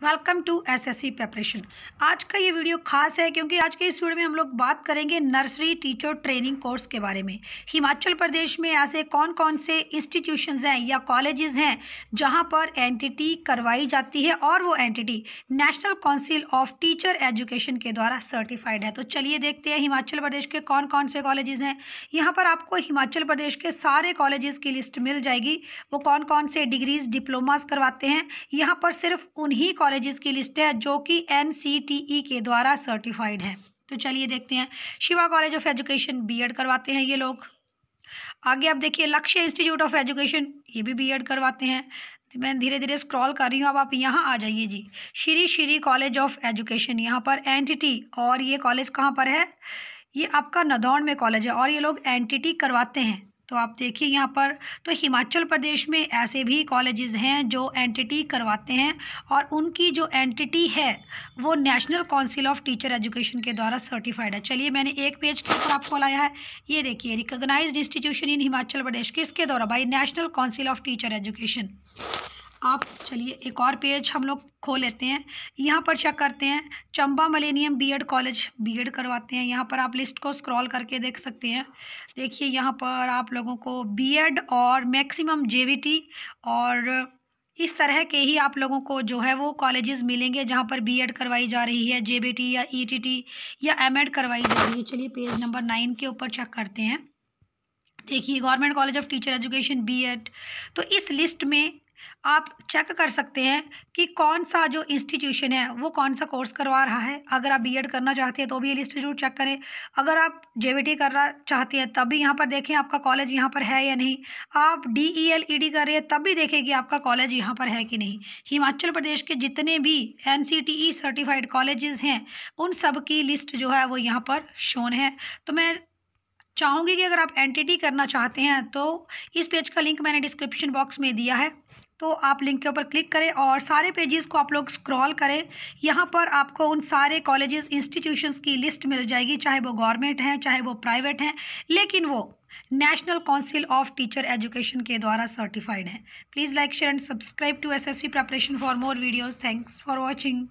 Welcome to SSC preparation. आज का ये वीडियो खास है क्योंकि आज के इस वीडियो में हम लोग बात करेंगे नर्सरी टीचर ट्रेनिंग कोर्स के बारे में। हिमाचल प्रदेश में ऐसे कौन कौन से इंस्टीट्यूशंस हैं या कॉलेजेस हैं जहाँ पर एंटिटी करवाई जाती है और वो entity National Council of Teacher Education के द्वारा सर्टिफाइड है। तो चलिए देखते हैं हिमाचल प्रदेश के कौन कौन से कॉलेजेस हैं। यहाँ पर आपको हिमाचल प्रदेश के सारे कॉलेजेस की लिस्ट मिल जाएगी। वो कौन कौन से डिग्रीज, डिप्लोमास करवाते हैं। यहाँ पर सिर्फ़ उन्हीं कॉलेजेस की लिस्ट है, जो कि एन e के द्वारा सर्टिफाइड है। तो चलिए देखते हैं। Shiva college of education B Ed करवाते हैं ये लोग। आगे आप देखिए, लक्ष्य इंस्टीट्यूट ऑफ़ एजुकेशन ये भी बीएड करवाते हैं। मैं धीरे धीरे स्क्रॉल कर रही हूँ, अब आप यहाँ आ जाइए जी। Shri Shri college of education यहाँ पर एंटिटी और ये कॉलेज कहाँ पर है? ये आपका नदौन में कॉलेज है, और ये लोग एंटिटी करवाते हैं। तो आप देखिए यहाँ पर तो हिमाचल प्रदेश में ऐसे भी कॉलेजेस हैं जो एंटिटी करवाते हैं और उनकी जो एंटिटी है, वो National Council of Teacher Education के द्वारा सर्टिफाइड है। चलिए मैंने एक पेज के ऊपर आपको लाया है। ये देखिए recognise institution in Himachal Pradesh, किसके द्वारा? भाई National Council of Teacher Education आप चलिए एक और पेज हम लोग खोल लेते हैं। यहाँ पर चेक करते हैं। Chamba millennium B Ed college B Ed करवाते हैं। यहाँ पर आप लिस्ट को स्क्रॉल करके देख सकते हैं। देखिए यहाँ पर आप लोगों को बीएड और मैक्सिमम जेवीटी और इस तरह के ही आप लोगों को जो है वो कॉलेजेस मिलेंगे जहाँ पर बीएड करवाई जा रही है। जेबीटी या ईटीटी या एमएड करवाई जा रही है। चलिए पेज नंबर नाइन के ऊपर चेक करते हैं। देखिए government college of teacher education B Ed तो इस लिस्ट में आप चेक कर सकते हैं कि कौन सा जो इंस्टीट्यूशन है, वो कौन सा कोर्स करवा रहा है। अगर आप बीएड करना चाहते हैं तो भी ये लिस्ट ज़रूर चेक करें। अगर आप जेवीटी करना चाहते हैं, तब भी यहाँ पर देखें आपका कॉलेज यहाँ पर है या नहीं। आप D E L E D कर रहे हैं, तब भी देखें कि आपका कॉलेज यहाँ पर है कि नहीं। हिमाचल प्रदेश के जितने भी N C T E certified colleges हैं, उन सब की लिस्ट जो है, वो यहाँ पर शोन है। तो मैं चाहूँगी कि अगर आप एन करना चाहते हैं तो इस पेज का लिंक मैंने डिस्क्रिप्शन बॉक्स में दिया है। तो आप लिंक के ऊपर क्लिक करें और सारे पेजेस को आप लोग स्क्रॉल करें। यहाँ पर आपको उन सारे कॉलेजेस इंस्टीट्यूशंस की लिस्ट मिल जाएगी, चाहे वो गवर्नमेंट हैं, चाहे वो प्राइवेट हैं, लेकिन वो National Council of Teacher Education के द्वारा सर्टिफाइड हैं। Please like share and subscribe to S S C preparation for more videos thanks for watching